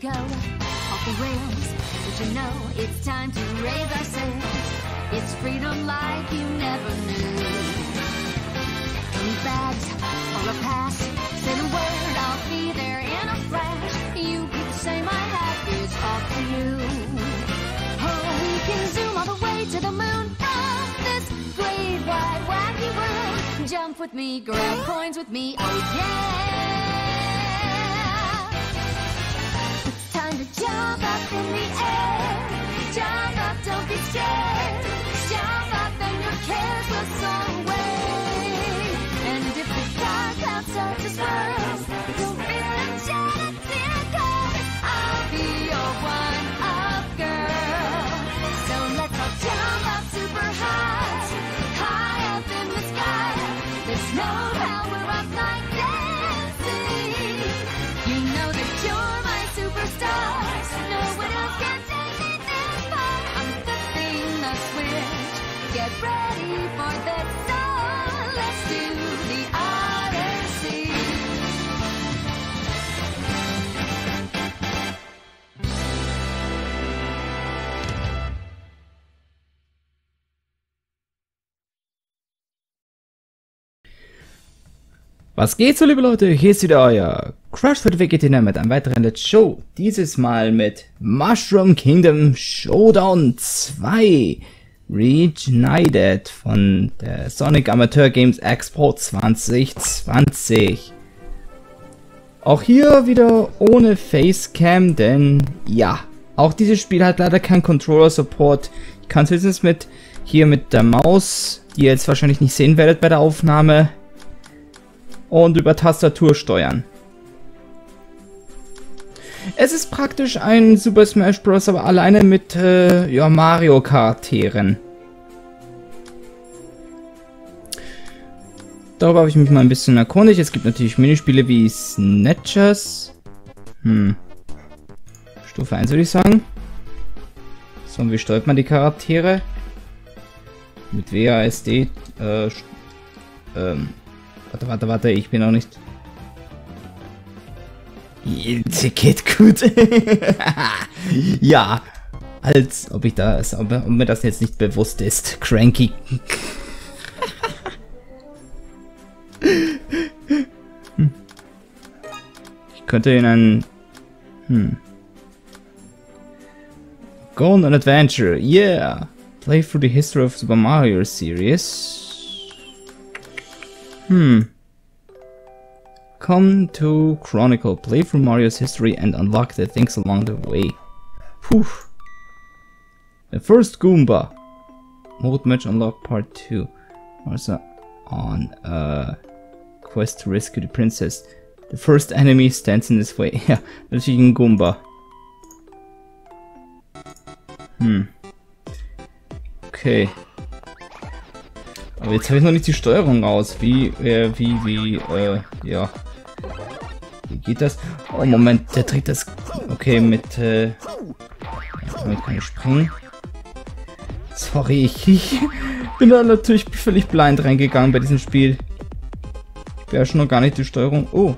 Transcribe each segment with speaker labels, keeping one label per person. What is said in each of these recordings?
Speaker 1: Go, off the rails. But you know it's time to raise our sails. It's freedom like you never knew. Any bags or a pass, say the word, I'll be there in a flash. You could say my hat is off to you. Oh, we can zoom all the way to the moon. Oh, this great wide wacky world. Jump with me, grab coins with me, oh yeah. Jump up in the air. Jump up, don't be scared. Jump up and your cares will soar away. And if the dark clouds start to swirl, feel here. I'll be your one-up girl. So let's all jump up super high, high up in the sky. There's no power up
Speaker 2: Was geht so, liebe Leute? Hier ist wieder euer Crash for the Vegetarian mit einem weiteren Let's Show. Dieses Mal mit Mushroom Kingdom Showdown 2 Reignited von der Sonic Amateur Games Expo 2020. Auch hier wieder ohne Facecam, denn ja, auch dieses Spiel hat leider keinen Controller-Support. Ich kann es höchstens mit hier mit der Maus, die ihr jetzt wahrscheinlich nicht sehen werdet bei der Aufnahme, und über Tastatur steuern. Es ist praktisch ein Super Smash Bros. aber alleine mit äh, ja, Mario Charakteren. Darüber habe ich mich mal ein bisschen erkundigt. Es gibt natürlich Minispiele wie Snatchers. Hm. Stufe 1 würde ich sagen. So, und wie steuert man die Charaktere? Mit WASD. Äh, ähm, Warte, warte, warte, ich bin auch nicht. Sie geht gut. ja, als ob ich das, ob, ob mir das jetzt nicht bewusst ist. Cranky. Hm. ich könnte in ein. Hm. Go on an adventure, yeah. Play through the history of Super Mario series. Hmm. Come to Chronicle, play through Mario's history and unlock the things along the way. Whew. The first Goomba. Mode match unlock part 2. Also on a quest to rescue the princess. The first enemy stands in his way. Ja, natürlich ein Goomba. Hmm. Okay. Aber jetzt habe ich noch nicht die Steuerung raus. Wie, äh, wie, wie, äh, ja. Wie geht das? Oh, Moment, der trägt das. Okay, mit, äh. Damit kann ich springen. Sorry, ich, ich bin da natürlich völlig blind reingegangen bei diesem Spiel. Ich beherrsche noch gar nicht die Steuerung. Oh,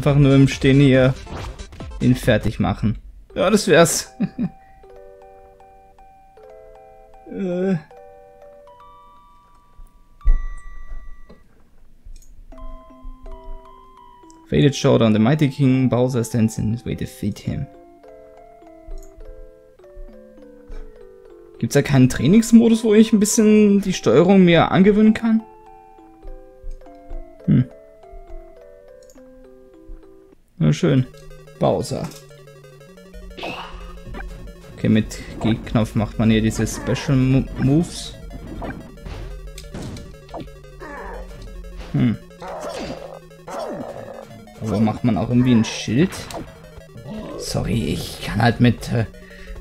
Speaker 2: einfach nur im Stehen hier ihn fertig machen. Ja, das wär's. äh. Faded Showdown. The Mighty King Bowser stands in his way to defeat him. Gibt's da keinen Trainingsmodus, wo ich ein bisschen die Steuerung mir angewöhnen kann? Hm. Na schön. Bowser. Okay, mit G-Knopf macht man hier diese Special Mo Moves. Hm. Aber macht man auch irgendwie ein Schild? Sorry, ich kann halt mit... Äh,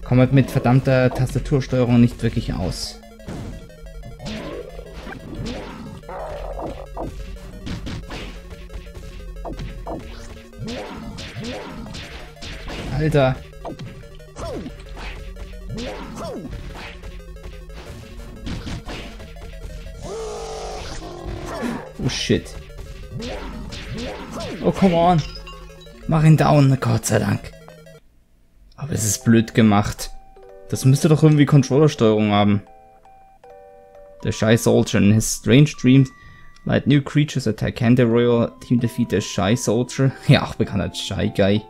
Speaker 2: komme halt mit verdammter Tastatursteuerung nicht wirklich aus. Alter. Oh shit. Oh come on. Mach ihn down, Gott sei Dank. Aber es ist blöd gemacht. Das müsste doch irgendwie Controllersteuerung haben. The Shy Soldier in his strange dreams light new creatures attack and the royal team defeat the Shy Soldier. Ja, auch bekannt als Shy Guy.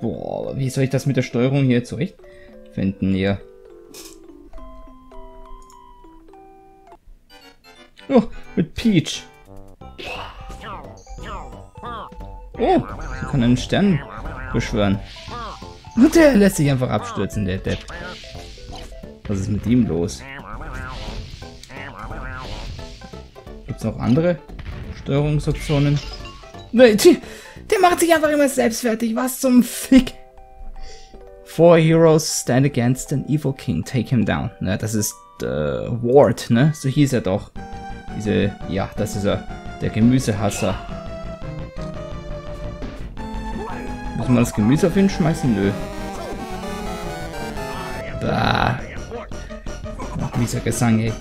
Speaker 2: Boah, wie soll ich das mit der Steuerung hier zurecht finden hier? Oh, mit Peach. Oh, sie kann einen Stern beschwören. Und der lässt sich einfach abstürzen, der Depp. Was ist mit ihm los? Gibt es noch andere Steuerungsoptionen? Nee, die, der macht sich einfach immer selbst fertig. Was zum Fick? Four heroes stand against an evil king. Take him down. Ne, das ist äh, Ward, ne? So hieß er doch. Diese, ja, das ist er. Der Gemüsehasser. Muss man das Gemüse auf ihn schmeißen? Nö. Bah. Mieser Gesang, ey.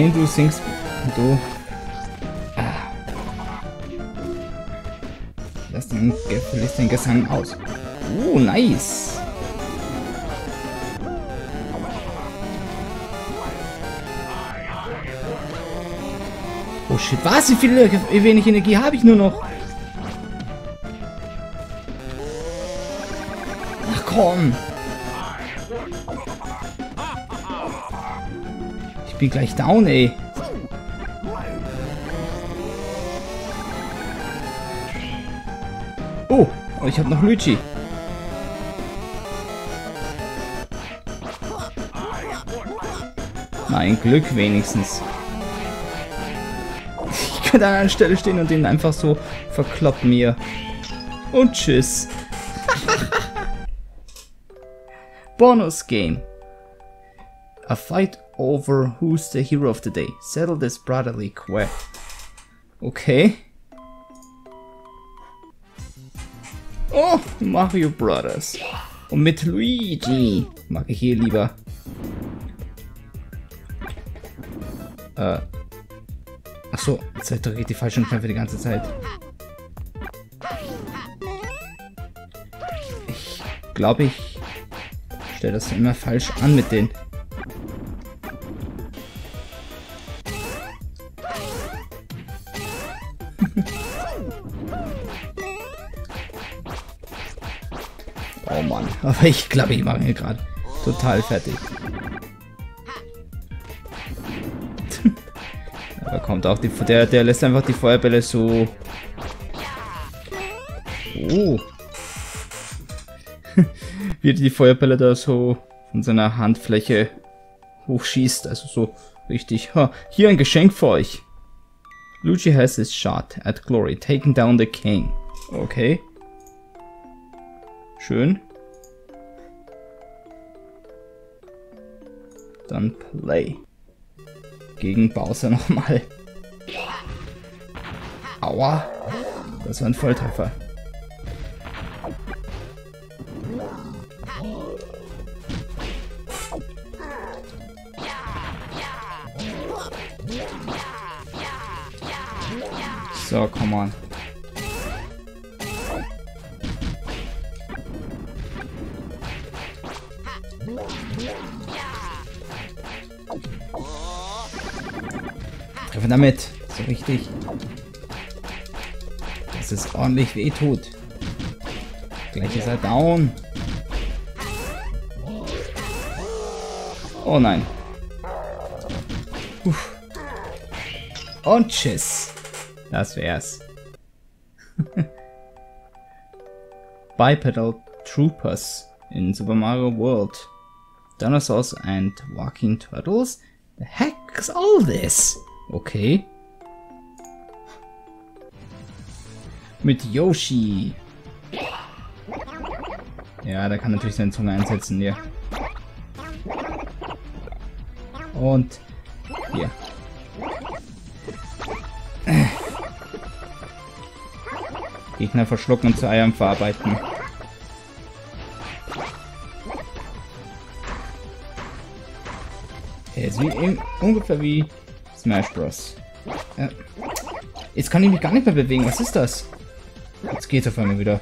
Speaker 2: Nein, du singst. Du. Ah. Lass den, lass den Gesang aus. Oh, nice. Oh shit, was? Wie, viel, wie wenig Energie habe ich nur noch? Ach komm. Bin gleich down, ey. Oh, ich habe noch Luigi. Mein Glück wenigstens. Ich könnte an einer Stelle stehen und den einfach so verkloppen hier. Und tschüss. Bonus Game. A fight over who's the hero of the day. Settle this brotherly quest. Okay. Oh, Mario Brothers. Und mit Luigi mag ich hier lieber. Äh. Achso, jetzt ich die falschen Knöpfe die ganze Zeit. Ich glaube, ich stelle das immer falsch an mit den. Aber ich glaube, ich mache hier gerade total fertig. Da kommt auch die. Der, der lässt einfach die Feuerbälle so. Oh. Wie die Feuerbälle da so von seiner Handfläche hochschießt. Also so richtig. Ha, hier ein Geschenk für euch. Luigi has his shot at glory, taking down the king. Okay. Schön. Dann play gegen Bowser nochmal. Aua. Das war ein Volltreffer. So, come on. Damit. So richtig. Dass es ordentlich weh tut. Gleich ist er down. Oh nein. Puh. Und tschüss. Das wär's. Bipedal Troopers in Super Mario World. Dinosaurs and Walking Turtles? The heck's all this? Okay. Mit Yoshi. Ja, der kann natürlich seine Zunge einsetzen, ja. Und hier. Gegner verschlucken und zu Eiern verarbeiten. Er ist wie, ungefähr wie Smash Bros. Ja. Jetzt kann ich mich gar nicht mehr bewegen. Was ist das? Jetzt geht's auf einmal wieder.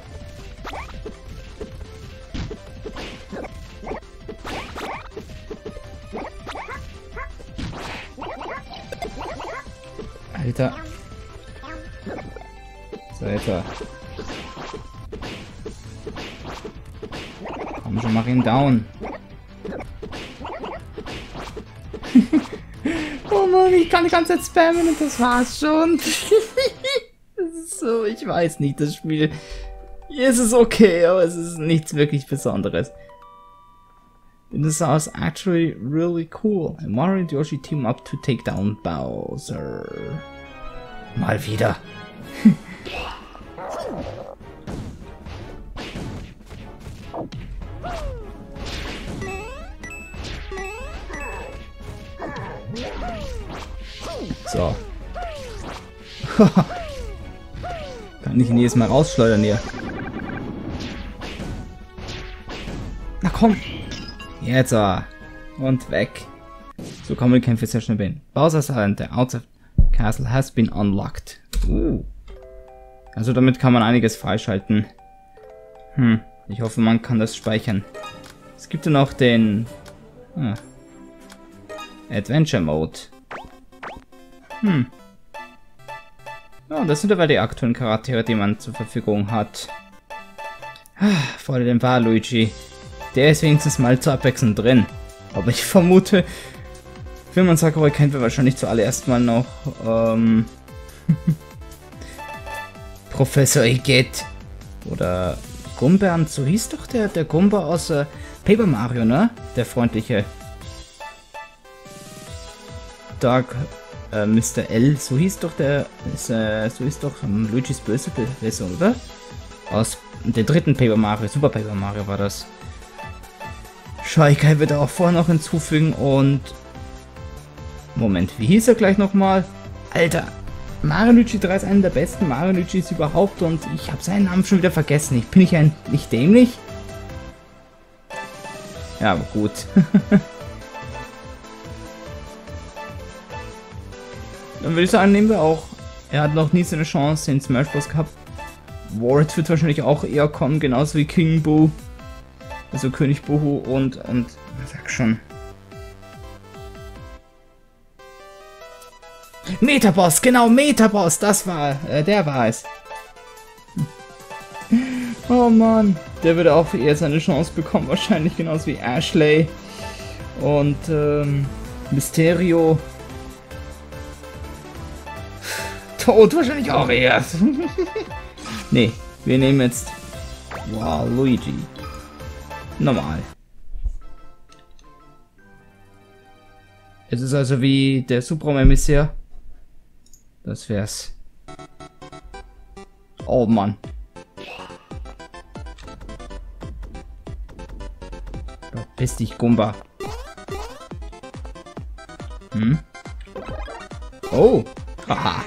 Speaker 2: Alter. So, Alter. Komm schon, mach ihn down. Ich kann die ganze Zeit spammen und das war's schon. das ist so, ich weiß nicht, das Spiel. Es ist okay, aber es ist nichts wirklich Besonderes. This sounds actually really cool. And Mario and Yoshi team up to take down Bowser. Mal wieder. So. Kann ich ihn jedes Mal rausschleudern hier. Na komm. Jetzt. Und weg. So kommen die Kämpfe sehr schnell bin. Bowser's Island, the outside castle has been unlocked. Uh. Also damit kann man einiges freischalten. Hm. Ich hoffe, man kann das speichern. Es gibt ja noch den ah, Adventure Mode. Hm. Ja, das sind aber die aktuellen Charaktere, die man zur Verfügung hat. Ah, vor allem war Luigi. Der ist wenigstens mal zur Abwechslung drin. Aber ich vermute, wenn man Sakurai kennt, wir wahrscheinlich zuallererst mal noch ähm, Professor Iget oder Gumbern, so hieß doch der, der Gumba aus äh, Paper Mario, ne? Der freundliche. Dark äh, Mr. L, so hieß doch der, ist, äh, so hieß doch ähm, Luigi's böse Version, oder? Aus dem dritten Paper Mario, Super Paper Mario war das. Scheikai wird er auch vorher noch hinzufügen und... Moment, wie hieß er gleich nochmal? Alter, Mario Luigi 3 ist einer der besten Mario Luigis überhaupt und ich habe seinen Namen schon wieder vergessen. Ich bin ich ein nicht dämlich? Ja, aber gut. Dann würde ich sagen, nehmen wir auch. Er hat noch nie so eine Chance in Smash Bros. gehabt. Ward wird wahrscheinlich auch eher kommen, genauso wie King Boo. Also König Bohu und, und, sag schon. Metaboss, genau, Metaboss, das war, äh, der war es. Oh Mann, der würde auch eher seine Chance bekommen, wahrscheinlich genauso wie Ashley und ähm, Mysterio. Tod wahrscheinlich auch eher. nee, wir nehmen jetzt Wow, Luigi. Normal. Es ist also wie der Supraum-Emissär. Das wär's. Oh Mann. Verpiss dich, Gumba. Hm? Oh. Haha.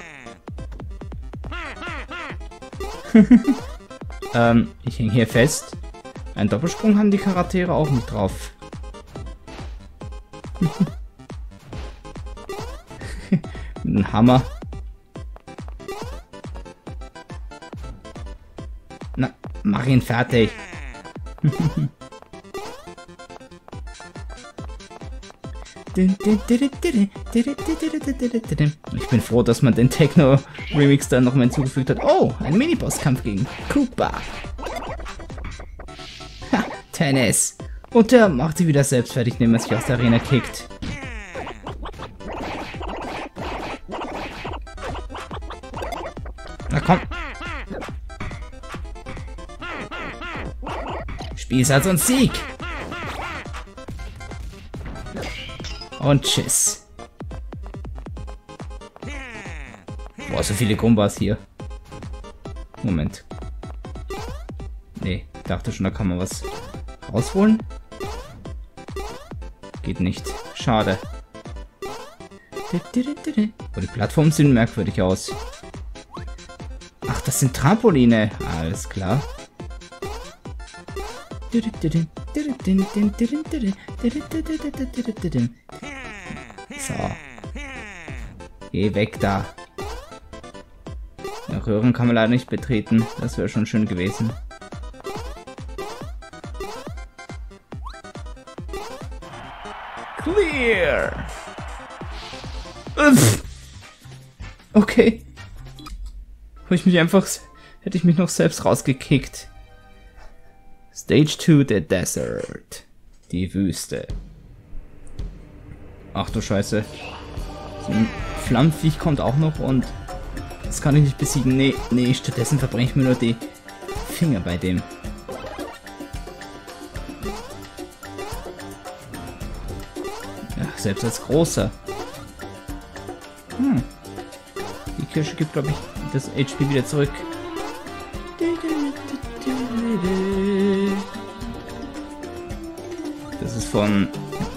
Speaker 2: ähm, ich hänge hier fest. Ein Doppelsprung haben die Charaktere auch nicht drauf. Ein Hammer. Na, mach ihn fertig. Ich bin froh, dass man den Techno-Remix dann nochmal hinzugefügt hat. Oh, ein Miniboss-Kampf gegen Koopa. Ha, Tennis. Und der macht sie wieder selbst fertig, indem er sich aus der Arena kickt. Na komm. Spießer und Sieg. Und tschüss. Boah, so viele Gumbas hier. Moment. Nee, dachte schon, da kann man was rausholen. Geht nicht. Schade. Oh, die Plattformen sehen merkwürdig aus. Ach, das sind Trampoline. Alles klar. So. Geh weg da. Ja, Röhren kann man leider nicht betreten. Das wäre schon schön gewesen. Clear! Uff. Okay. Habe ich mich einfach... Hätte ich mich noch selbst rausgekickt. Stage 2, The Desert. Die Wüste. Ach du Scheiße. So ein Flammenviech kommt auch noch und das kann ich nicht besiegen. Nee, nee, stattdessen verbrenne ich mir nur die Finger bei dem. Ja, selbst als großer. Hm. Die Kirsche gibt, glaube ich, das HP wieder zurück. Das ist von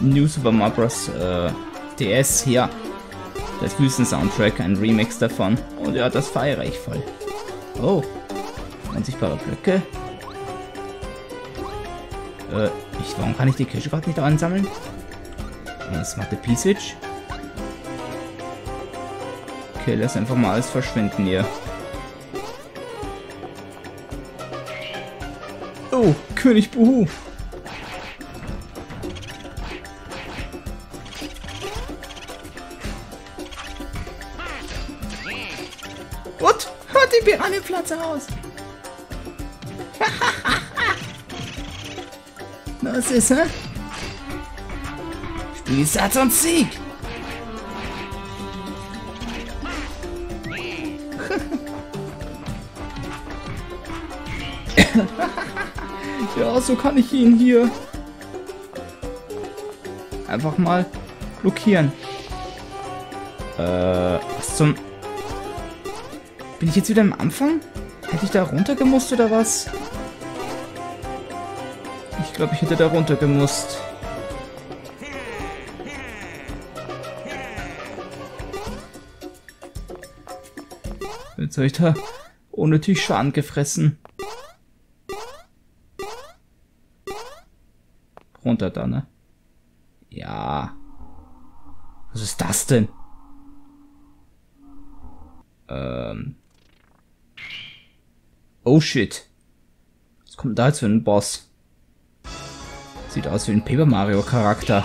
Speaker 2: New Super Mario Bros. Äh, DS hier. Das Wüsten-Soundtrack, ein Remix davon. Und ja, das feiere ich voll. Oh. Unsichtbare Blöcke. Äh, ich, warum kann ich die Kirsche gerade nicht ansammeln? Das macht der P-Switch. Okay, lass einfach mal alles verschwinden hier. Oh, König Buhu. What? Hat die Piranha-Pflanze raus. Was ist, hä? Spielsatz und Sieg. ja, so kann ich ihn hier einfach mal blockieren. Äh, was zum... Bin ich jetzt wieder am Anfang? Hätte ich da runter gemusst oder was? Ich glaube, ich hätte da runter gemusst. Jetzt habe ich da unnötig Schaden gefressen. Runter da, ne? Ja. Was ist das denn? Ähm. Oh shit. Was kommt da jetzt für ein Boss? Sieht aus wie ein Paper Mario Charakter.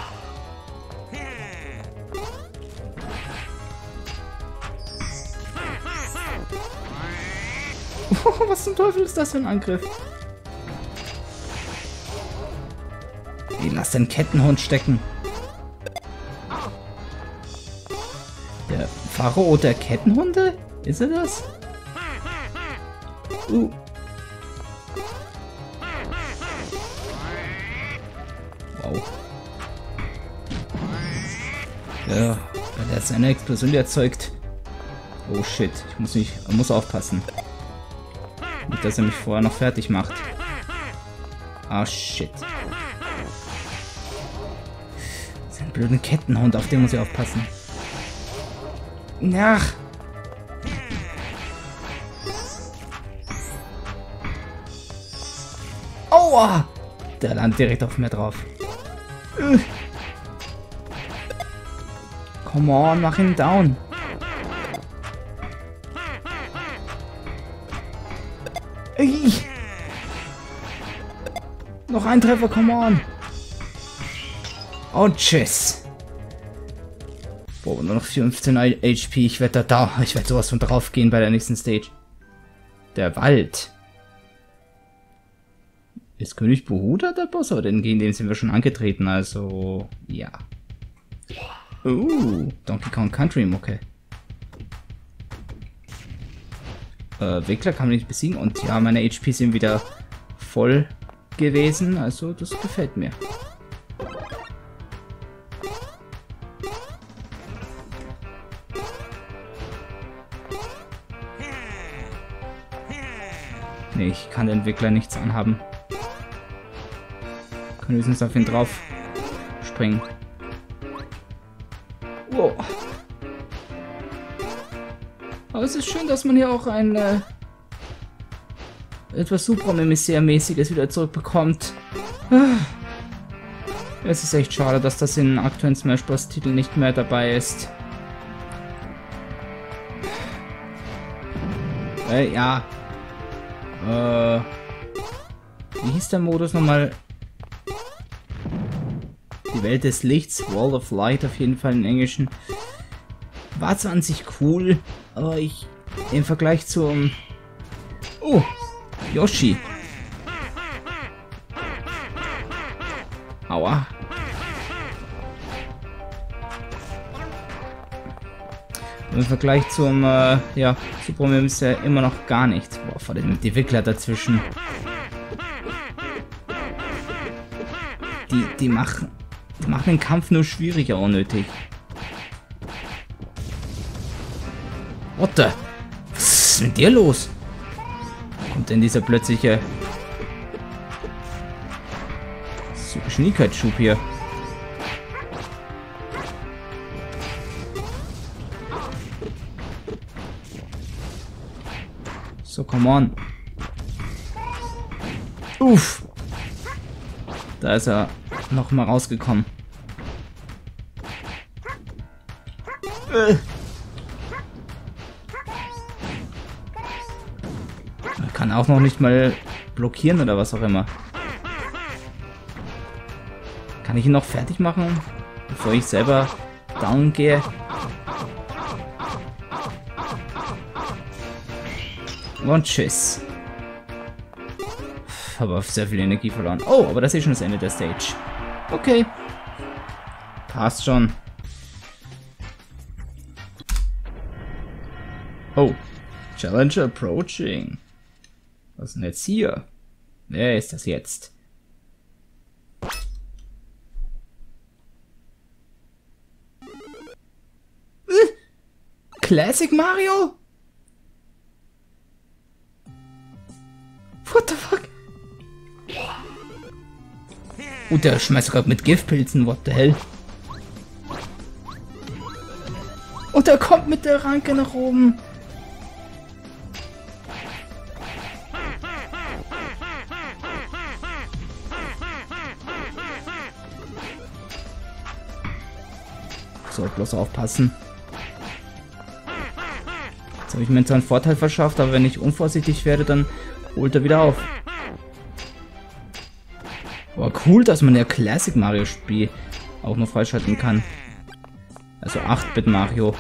Speaker 2: Was zum Teufel ist das für ein Angriff? Ey, lass den Kettenhund stecken. Der Pharao der Kettenhunde? Ist er das? Uh. Wow. Ja, wenn er seine Explosion erzeugt. Oh shit, ich muss nicht, ich muss aufpassen. Nicht, dass er mich vorher noch fertig macht. Ah shit. Sein blöden Kettenhund, auf den muss ich aufpassen. Ach. Aua! Der landet direkt auf mir drauf. Come on, mach ihn down. Ey. Noch ein Treffer, come on. Und tschüss. Boah, nur noch 15 HP. Ich werde da, da. Ich werde sowas von drauf gehen bei der nächsten Stage. Der Wald. Ist König Behuda der Boss? Aber den gegen den sind wir schon angetreten, also ja. Uh, Donkey Kong Country Mucke. Äh, Wickler kann man nicht besiegen und ja, meine HP sind wieder voll gewesen, also das gefällt mir. Nee, ich kann den Entwickler nichts anhaben. Kann höchstens auf ihn drauf springen. Wow. Aber es ist schön, dass man hier auch ein äh, etwas Supramemisär-mäßiges wieder zurückbekommt. Es ist echt schade, dass das in aktuellen Smash Bros. Titel nicht mehr dabei ist. Äh, ja. Äh. Wie hieß der Modus nochmal? Die Welt des Lichts, Wall of Light auf jeden Fall im Englischen. War zwar an sich cool, aber ich im Vergleich zum... Oh, Yoshi. Aua. Im Vergleich zum, äh, ja, Super Mario ist ja immer noch gar nichts. Boah, vor allem die Wickler dazwischen. Die, die machen, machen den Kampf nur schwieriger unnötig. What the? Was ist mit dir los? Kommt denn dieser plötzliche Geschwindigkeitsschub hier? So, come on. Uff. Da ist er noch mal rausgekommen. Äh. Kann auch noch nicht mal blockieren oder was auch immer. Kann ich ihn noch fertig machen, bevor ich selber down gehe? Und tschüss. Habe sehr viel Energie verloren. Oh, aber das ist schon das Ende der Stage. Okay. Passt schon. Oh. Challenge approaching. Was ist denn jetzt hier? Wer ist das jetzt? Äh? Classic Mario? What the fuck? Und der schmeißt sogar mit Giftpilzen, what the hell? Und er kommt mit der Ranke nach oben. Soll bloß aufpassen. Jetzt habe ich mir zwar einen Vorteil verschafft, aber wenn ich unvorsichtig werde, dann holt er wieder auf. Cool, dass man ja Classic Mario Spiel auch noch freischalten kann. Also 8-Bit Mario.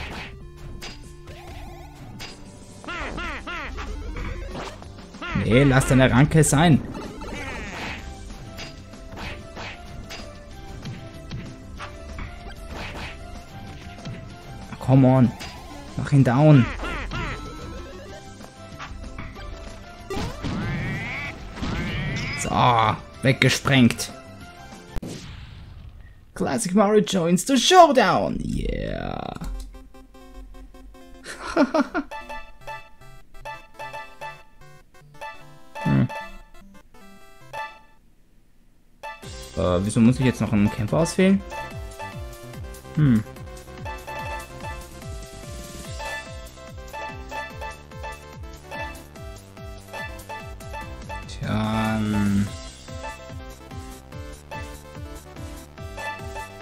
Speaker 2: Nee, lass deine Ranke sein. Come on. Mach ihn down. So, weggesprengt. Classic Mario joins the showdown. Yeah. hm. Äh, wieso muss ich jetzt noch einen Kämpfer auswählen? Hm.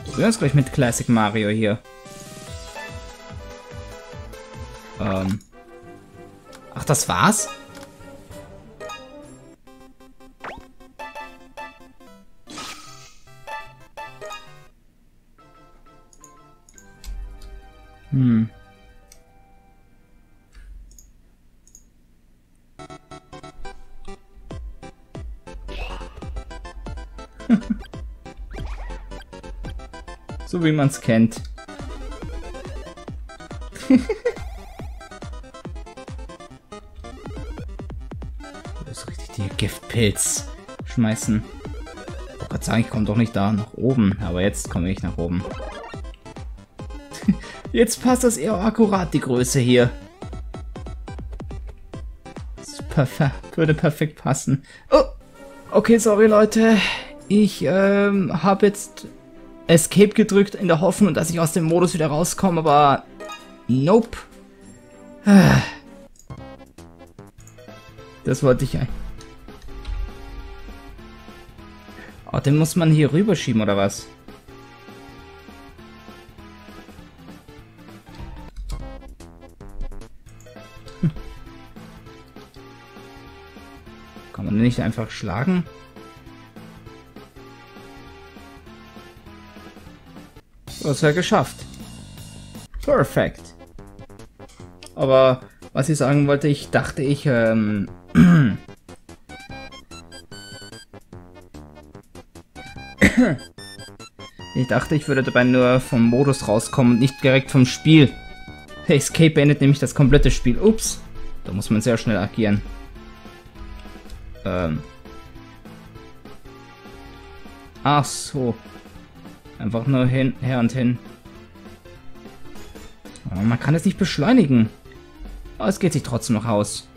Speaker 2: Probieren es gleich mit Classic Mario hier. Ähm. Ach, das war's? Wie man es kennt. das ist richtig die Giftpilz schmeißen. Ich wollte sagen, ich komme doch nicht da nach oben. Aber jetzt komme ich nach oben. jetzt passt das eher akkurat, die Größe hier. Perfe würde perfekt passen. Oh, okay, sorry Leute. Ich ähm, habe jetzt Escape gedrückt in der Hoffnung, dass ich aus dem Modus wieder rauskomme, aber nope. Das wollte ich. Oh, den muss man hier rüberschieben, oder was? Hm. Kann man den nicht einfach schlagen? Das wäre geschafft. Perfekt. Aber was ich sagen wollte, ich dachte, ich ähm, Ich dachte, ich würde dabei nur vom Modus rauskommen und nicht direkt vom Spiel. Escape beendet nämlich das komplette Spiel. Ups. Da muss man sehr schnell agieren. Ähm. Ach so. Einfach nur hin, her und hin. Aber man kann es nicht beschleunigen. Aber es geht sich trotzdem noch aus.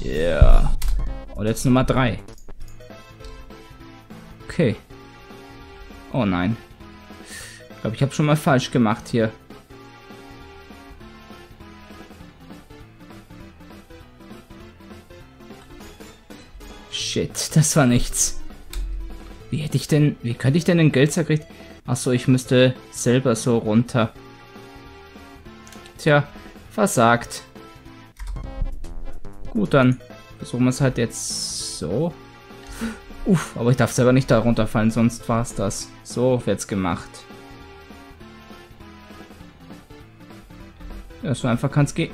Speaker 2: Ja. Yeah. Und jetzt Nummer 3. Okay. Oh nein. Ich glaube, ich habe schon mal falsch gemacht hier. Shit, das war nichts. Wie hätte ich denn, wie könnte ich denn ein Geld kriegen? Achso, ich müsste selber so runter. Tja, versagt. Gut, dann versuchen wir es halt jetzt so. Uff, aber ich darf selber nicht da runterfallen, sonst war es das. So wird's gemacht. Ja, so einfach kann's gehen.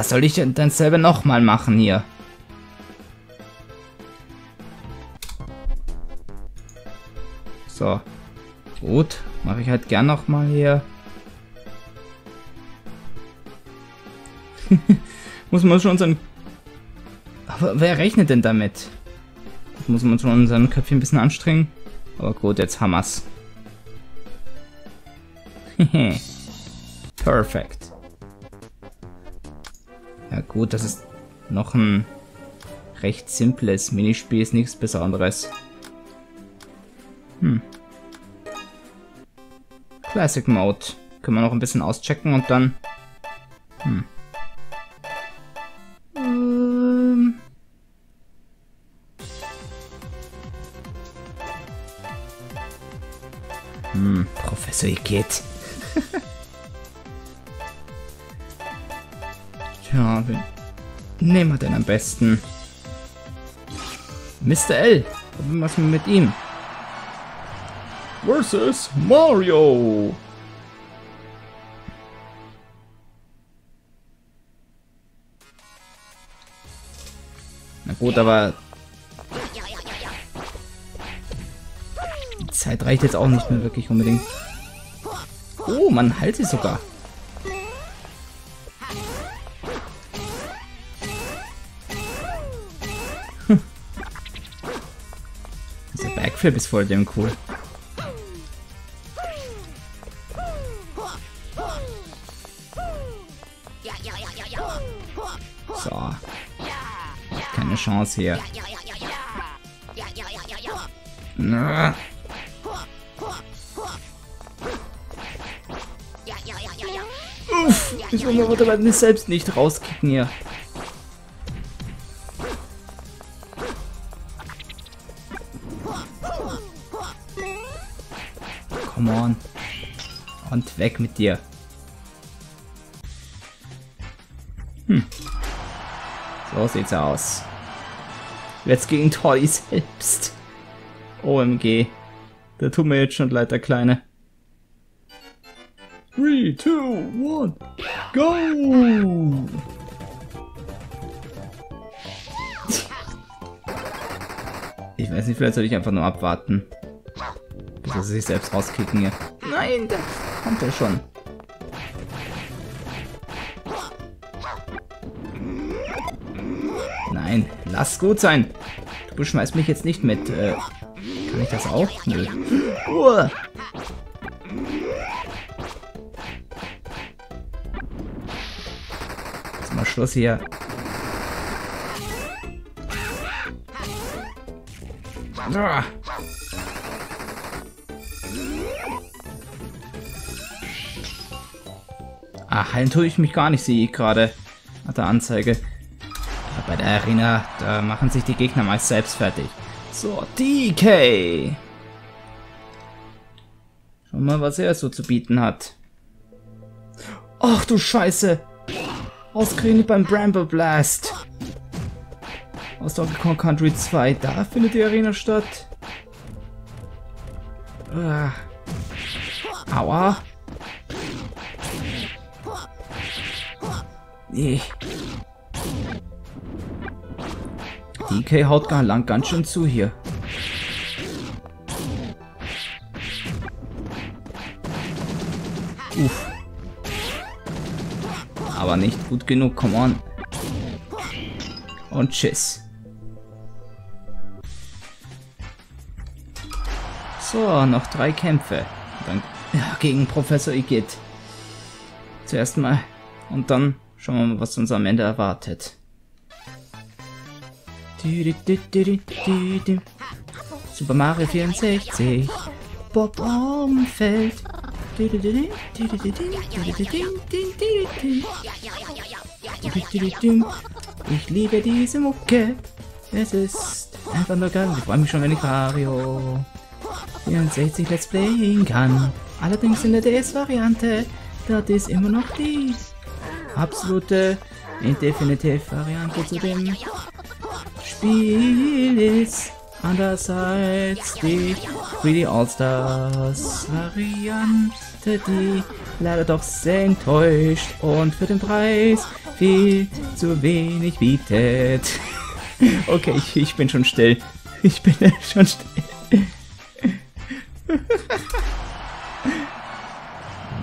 Speaker 2: Das soll ich dann selber nochmal machen hier. So. Gut, mache ich halt gern nochmal hier. muss man schon unseren... Aber wer rechnet denn damit? muss man schon unseren Köpfchen ein bisschen anstrengen. Aber gut, jetzt haben wir's. Perfekt. Gut, das ist noch ein recht simples Minispiel, ist nichts Besonderes. Hm. Classic Mode. Können wir noch ein bisschen auschecken und dann... Hm. Hm, Professor Igitt. Tja, wen nehmen wir denn am besten? Mr. L. Was mit ihm? Versus Mario. Na gut, aber Zeit reicht jetzt auch nicht mehr wirklich unbedingt. Oh, man halt sie sogar. Backflip ist voll dem cool. So. Keine Chance hier. Na. Uff, ich bei mir selbst nicht rauskicken hier. Weg mit dir. Hm. So sieht's aus. Jetzt gegen Toy selbst. OMG. Der tut mir jetzt schon leid, der Kleine. 3, 2, 1, go! Ich weiß nicht, vielleicht soll ich einfach nur abwarten. Bis sie sich selbst rauskicken hier. Nein, da kommt er schon. Nein, lass gut sein. Du beschmeißt mich jetzt nicht mit. Äh, kann ich das auch? Nö. Uah. Schluss hier. Ah, heilen tue ich mich gar nicht, sehe ich gerade. Hat der Anzeige. bei der Arena, da machen sich die Gegner meist selbst fertig. So, DK! Schau mal, was er so zu bieten hat. Ach du Scheiße! Ausgerechnet beim Bramble Blast. Aus Donkey Kong Country 2. Da findet die Arena statt. Ah. Aua. Nee. DK haut gar lang ganz schön zu hier. Uff. Aber nicht gut genug, come on. Und tschüss. So, noch drei Kämpfe. Dann ja, gegen Professor Igitt. Zuerst mal. Und dann schauen wir mal, was uns am Ende erwartet. Super Mario 64. Bob Umfeld. Ich liebe diese Mucke. Es ist einfach nur geil. Ich freue mich schon, wenn ich Mario 64 Let's Playing kann. Allerdings in der DS-Variante. Das ist immer noch die absolute Indefinitive-Variante zu dem Spiel ist anders als die 3D All-Stars Variante, die leider doch sehr enttäuscht und für den Preis viel zu wenig bietet. okay, ich, ich bin schon still. Ich bin schon still.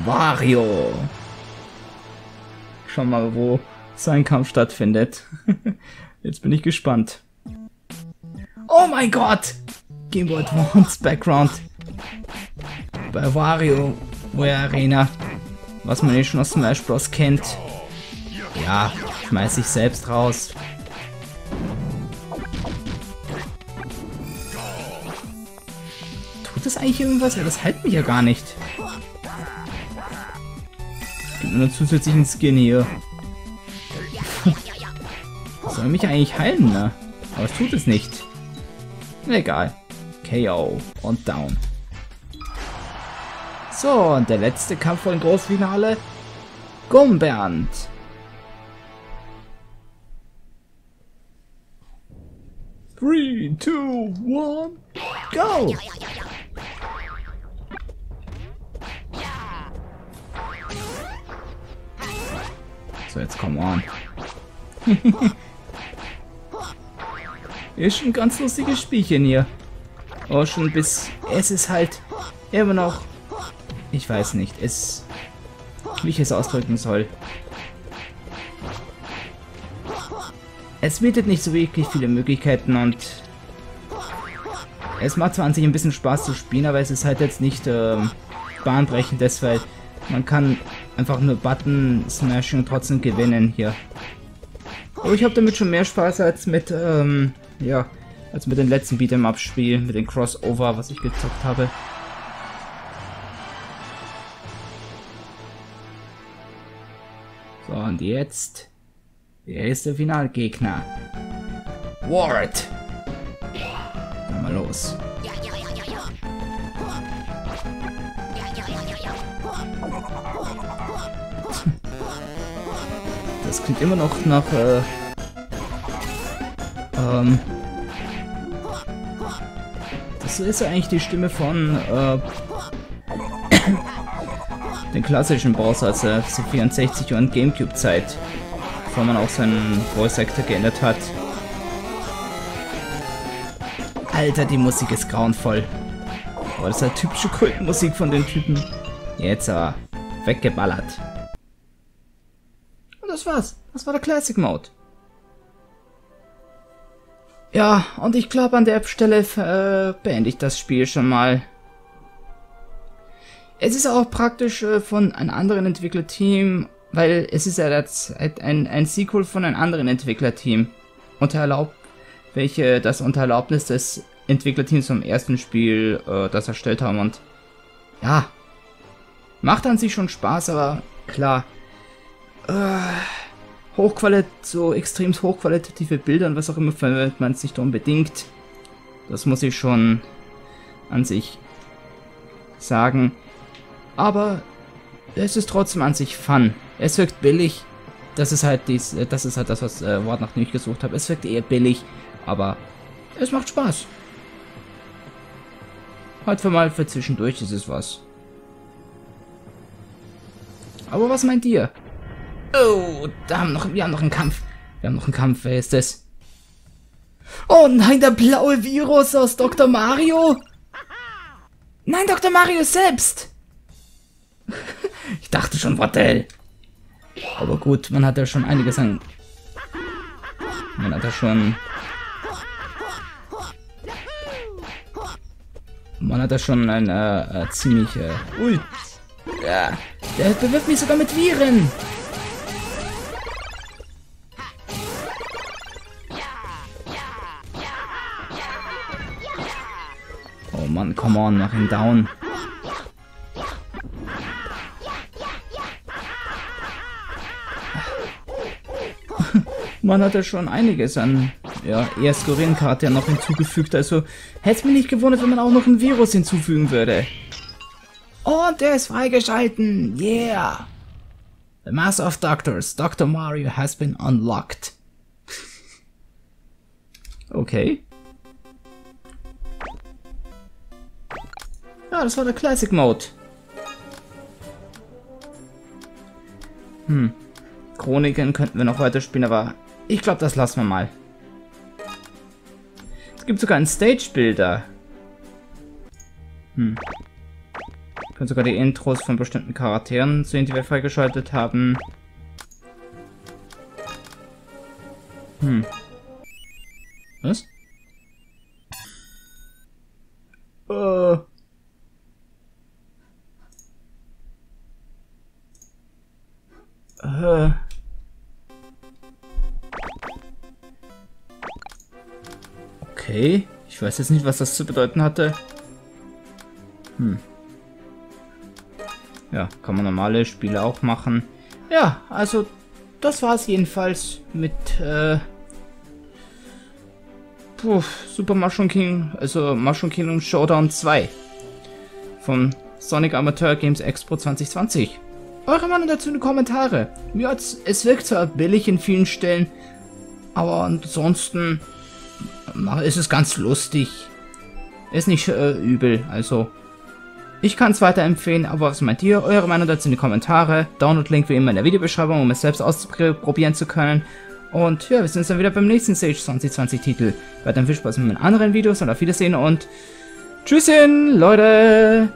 Speaker 2: Wario. Schau mal, wo sein Kampf stattfindet. Jetzt bin ich gespannt. Oh mein Gott! Game Boy Advance Background. Bei Wario Arena. Was man eh schon aus Smash Bros. kennt. Ja, schmeiß ich selbst raus. Tut das eigentlich irgendwas? Ja, das hält mich ja gar nicht. Gibt nur einen zusätzlichen Skin hier. Soll mich eigentlich heilen, ne? Aber es tut es nicht. Egal. KO und down. So, und der letzte Kampf vor dem Großfinale. Gumbernd. Three, two, one, go! So, jetzt come on. Ist ein ganz lustiges Spielchen hier. Oh, schon bis... Es ist halt immer noch... Ich weiß nicht, es... Wie ich es ausdrücken soll. Es bietet nicht so wirklich viele Möglichkeiten und... Es macht zwar an sich ein bisschen Spaß zu spielen, aber es ist halt jetzt nicht äh, bahnbrechend, weil man kann einfach nur Button smashing und trotzdem gewinnen hier. Aber ich habe damit schon mehr Spaß als mit, ähm, ja, als mit dem letzten Beat'em Up Spiel, mit dem Crossover, was ich gezockt habe. So, und jetzt, wer ist der Finalgegner? Ward! Dann mal los. Klingt immer noch nach, äh, ähm, das ist eigentlich die Stimme von, äh, den klassischen Bowser aus der C64 und Gamecube-Zeit, bevor man auch seinen Voice-Actor geändert hat. Alter, die Musik ist grauenvoll. Aber das ist halt typische Kultmusik von den Typen. Jetzt aber weggeballert das war's. Das war der Classic Mode. Ja, und ich glaube an der Stelle äh, beende ich das Spiel schon mal. Es ist auch praktisch äh, von einem anderen Entwicklerteam, weil es ist ja das, ein, ein Sequel von einem anderen Entwicklerteam. Unter Erlaub, welche das unter Erlaubnis des Entwicklerteams vom ersten Spiel äh, das erstellt haben und ja, macht an sich schon Spaß, aber klar, äh, so extrem hochqualitative Bilder und was auch immer verwendet man es nicht unbedingt. Das muss ich schon an sich sagen. Aber es ist trotzdem an sich fun. Es wirkt billig. Das ist halt dies, äh, das ist halt das, was äh, Wort nach ich gesucht habe. Es wirkt eher billig, aber es macht Spaß. Halt für mal für zwischendurch ist es was. Aber was meint ihr? Oh, da haben noch, wir haben noch einen Kampf. Wir haben noch einen Kampf. Wer ist das? Oh nein, der blaue Virus aus Dr. Mario. Nein, Dr. Mario selbst. ich dachte schon, what the hell. Aber gut, man hat ja schon einiges an... Man hat ja schon... Man hat ja schon ein äh, äh, ziemlich... Äh, ui. Ja, der bewirft mich sogar mit Viren. Come on, mach ihn down. Man hat ja schon einiges an ja, eher Charakteren noch hinzugefügt. Also hätte es mich nicht gewundert, wenn man auch noch ein Virus hinzufügen würde. Und der ist freigeschalten. Yeah. The Master of Doctors, Dr. Mario has been unlocked. okay. Ja, das war der Classic Mode. Hm. Chroniken könnten wir noch weiterspielen, aber ich glaube, das lassen wir mal. Es gibt sogar einen Stage-Builder. Hm. Wir können sogar die Intros von bestimmten Charakteren sehen, die wir freigeschaltet haben. Hm. Was? Okay. Ich weiß jetzt nicht, was das zu bedeuten hatte. Hm. Ja, kann man normale Spiele auch machen. Ja, also das war es jedenfalls mit äh, puh, Super Mushroom King, also Mushroom Kingdom Showdown 2 von Sonic Amateur Games Expo 2020. Eure Meinung dazu in die Kommentare. Hat's, es wirkt zwar billig in vielen Stellen, aber ansonsten ist es ganz lustig. Ist nicht äh, übel, also ich kann es weiterempfehlen, aber was meint ihr? Eure Meinung dazu in die Kommentare. Download-Link wie immer in der Videobeschreibung, um es selbst ausprobieren zu können. Und ja, wir sehen uns dann wieder beim nächsten Stage 2020 Titel. Weiter viel Spaß mit meinen anderen Videos und auf Wiedersehen und Tschüsschen, Leute!